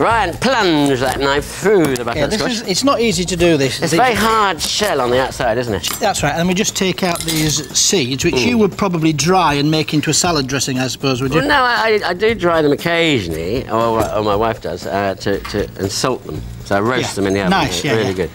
Right, and plunge that knife through the Yeah, butternut this squash. is, it's not easy to do this. It's a very hard shell on the outside, isn't it? That's right, and we just take out these seeds, which you would probably dry and make into a salad dressing, I suppose, would you? Well, no, I, I do dry them occasionally, or, or my wife does, uh, to, to and salt them. So I roast Yeah. them in the oven. Nice, yeah, really yeah. good.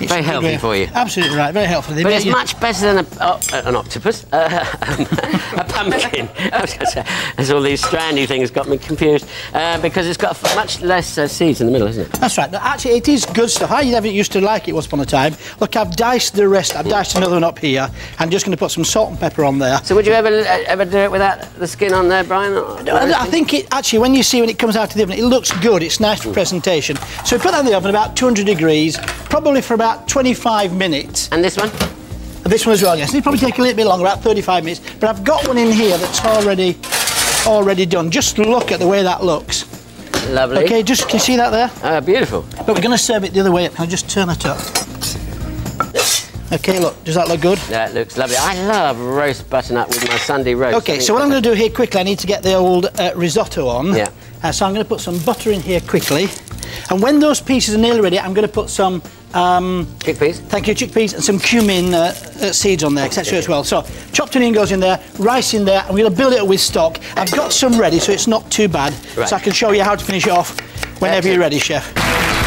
It's very healthy for you. Absolutely right, very helpful. They But it's you- much better than a, oh, an octopus, uh, a pumpkin. I was gonna say, There's all these strandy things got me confused uh, because it's got much less uh, seeds in the middle, isn't it? That's right. But actually, it is good stuff. I never used to like it once upon a time. Look, I've diced the rest. I've diced another one up here. I'm just going to put some salt and pepper on there. So would you ever uh, ever do it without the skin on there, Brian? I I think it actually, when you see when it comes out of the oven, it looks good. It's nice for presentation. So we put that in the oven about 200 degrees, probably for about 25 minutes. And this one? And this one as well, yes. It'll probably take a little bit longer, about 35 minutes. But I've got one in here that's already already done. Just look at the way that looks. Lovely. Okay, just can you see that there? Ah, beautiful. But we're going to serve it the other way. up. I'll just turn it up. Okay, look, does that look good? That looks lovely. I love roast butternut with my Sunday roast. Okay, so what I'm going to do here quickly, I need to get the old uh, risotto on. Yeah. Uh, so I'm going to put some butter in here quickly. And when those pieces are nearly ready, I'm going to put some, um, Chickpeas? thank you, chickpeas and some cumin uh, uh, seeds on there, etc. as well. So chopped onion goes in there, rice in there. I'm going to build it up with stock. I've got some ready, so it's not too bad. Right. So I can show you how to finish it off whenever Excellent. you're ready, chef.